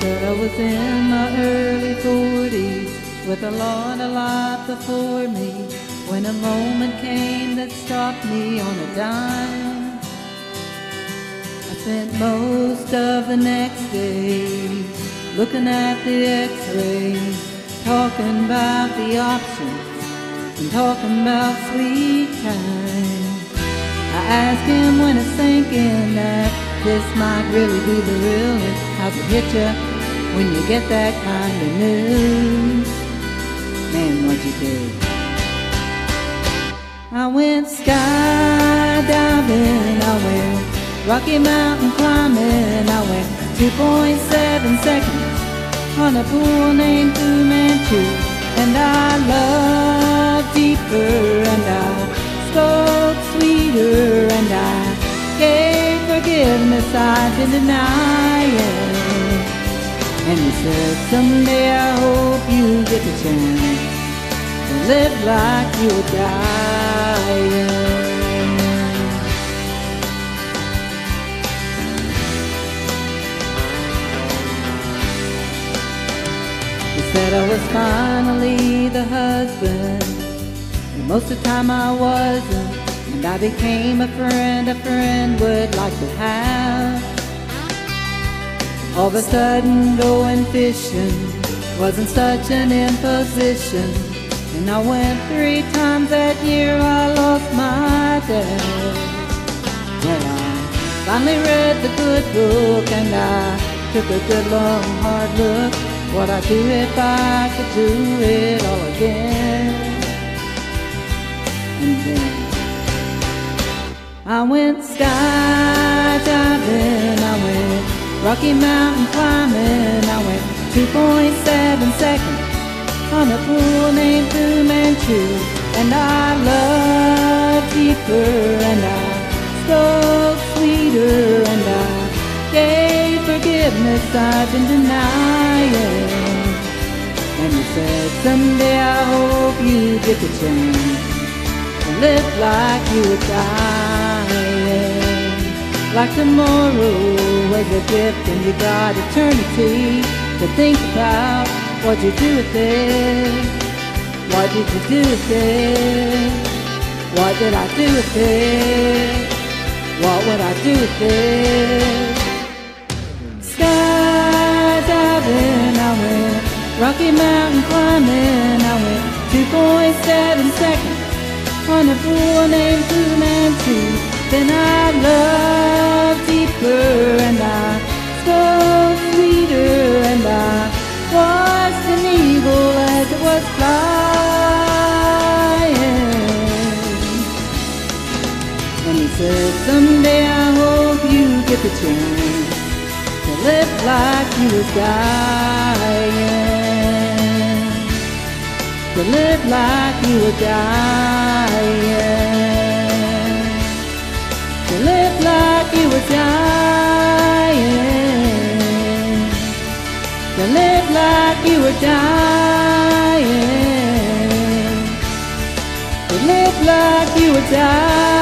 Said I was in my early forties with a lot of life before me when a moment came that stopped me on a dime. I spent most of the next day looking at the x-rays, talking about the options and talking about sweet time. I asked him when it's thinking that this might really be the realness. How's it hit you when you get that kind of news? Man, what'd you do? I went skydiving, I went Rocky Mountain climbing, I went 2.7 seconds on a pool named Fu Manchu, and I loved deeper, and I spoke sweeter, and I gave forgiveness I didn't deny it. And he said, someday I hope you get the chance to live like you were dying. He said I was finally the husband, and most of the time I wasn't. And I became a friend a friend would like to have. All of a sudden, going fishing wasn't such an imposition. And I went three times that year, I lost my dad. Well, I finally read the good book and I took a good long hard look. What I'd do if I could do it all again. And then I went skydiving, Rocky Mountain climbing, I went 2.7 seconds on a pool named Fu Manchu, and I loved deeper, and I spoke sweeter, and I gave forgiveness I've been denying. And he said, someday I hope you get the chance to live like you would dying. Like tomorrow was a gift and you got eternity to think about what you do with it. What did you do with it? What did I do with it? What would I do with it? Skydiving, I went Rocky Mountain climbing, I went 2.7 seconds on a pool named Fu Manchu. Then I loved deeper and I spoke sweeter and I watched an eagle as it was flying. And he said, someday I hope you get the chance to live like you was dying. To live like you were dying. You dying. To live like you were dying. To live like you were dying.